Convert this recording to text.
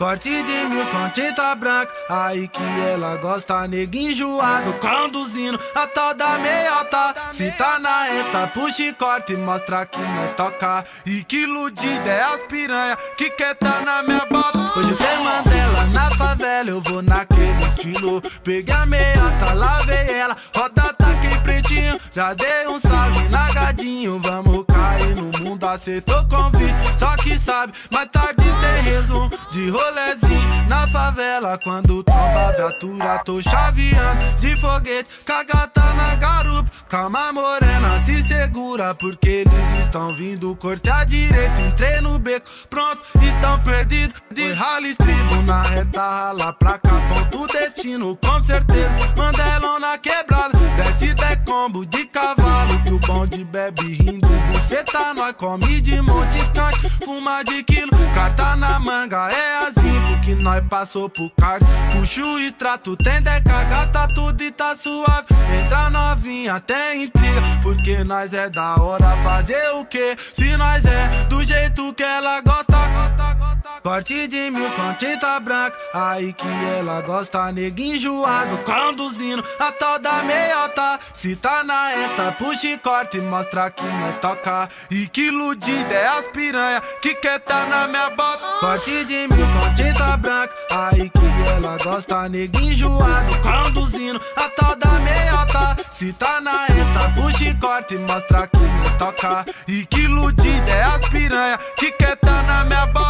Porte de mil com tinta branca, aí que ela gosta, neguinho enjoado, conduzindo a tal da meiota. Se tá na reta, puxa e corta e mostra que não é toca. E que iludida é as piranha que quer tá na minha bota. Hoje tem Mandela na favela, eu vou naquele estilo. Peguei a meiota, lavei ela, roda taquei pretinho. Já dei um salve na gadinho, vamos cair no mundo, aceitou convite. Só que sabe, mais tarde tem de rolezinho na favela. Quando tromba viatura, tô chaveando de foguete, cagata na garupa. Calma, morena, se segura, porque eles estão vindo. Corte a direita, entrei no beco, pronto, estão perdidos. De rally estribo na reta, rala pra cá, ponto destino, com certeza. Mandelão na quebrada, desce de combo de bonde bebe rindo, tá, nós come de monte, skunk, fuma de quilo, carta na manga, é as info que nós passou pro card. Puxa o extrato, tem deca, gasta tudo e tá suave. Entra novinha, tem intriga, porque nós é da hora fazer o que? Se nós é do jeito que ela gosta. Corte de mil com tinta branca, aí que ela gosta, neguinho enjoado, conduzindo a tal da meiota. Se tá na eta, puxa e corta e mostra que não é toca. E que iludida é as piranha que quer tá na minha bota. Corte de mil com tinta branca, aí que ela gosta, neguinho enjoado, conduzindo a tal da meiota. Se tá na eta, puxa e corta e mostra que não é toca. E que iludida é as piranha que quer tá na minha bota.